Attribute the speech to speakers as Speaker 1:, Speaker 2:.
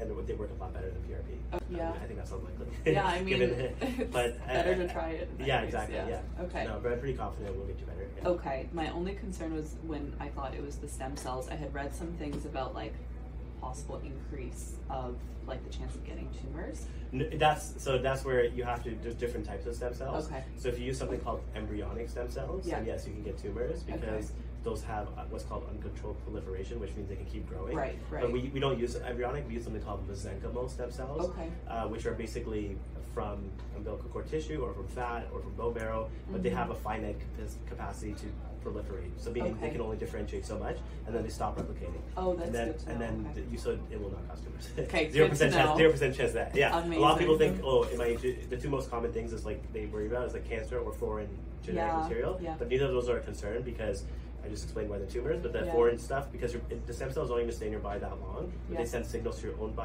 Speaker 1: and they work a lot better than PRP.
Speaker 2: Oh, yeah.
Speaker 1: Um, I think that's unlikely.
Speaker 2: Yeah, I mean,
Speaker 1: given- but
Speaker 2: better
Speaker 1: uh,
Speaker 2: to try it.
Speaker 1: Yeah,
Speaker 2: case,
Speaker 1: exactly. Yeah.
Speaker 2: Okay.
Speaker 1: No, but I'm pretty confident we'll get you better. Yeah.
Speaker 2: Okay. My only concern was when I thought it was the stem cells. I had read some things about like possible increase of like the chance of getting tumors.
Speaker 1: That's so. That's where you have to. do different types of stem cells.
Speaker 2: Okay.
Speaker 1: So if you use something called embryonic stem cells,
Speaker 2: Yeah.
Speaker 1: then yes, you can get tumors because
Speaker 2: Okay.
Speaker 1: those have uh, what's called uncontrolled proliferation, which means they can keep growing.
Speaker 2: Right, right.
Speaker 1: But we, we don't use embryonic. We use something called mesenchymal stem cells,
Speaker 2: Okay.
Speaker 1: uh, which are basically from umbilical cord tissue or from fat or from bone marrow, but they
Speaker 2: Mhm.
Speaker 1: have a finite capacity to proliferate. So meaning they can only differentiate so much, and then they stop replicating.
Speaker 2: Oh, that's
Speaker 1: and then
Speaker 2: good to
Speaker 1: and then
Speaker 2: okay.
Speaker 1: you so it will not cause tumors.
Speaker 2: Okay,
Speaker 1: zero percent chance. Zero percent chance that. Yeah, a lot of people think, oh, am I, the two most common things is like they worry about is like cancer or foreign genetic
Speaker 2: Yeah,
Speaker 1: material.
Speaker 2: yeah.
Speaker 1: But neither of those are a concern because I just explained why the tumors, but the
Speaker 2: Yeah.
Speaker 1: foreign stuff because the stem cells don't even stay in your body that long, but they send signals to your own body.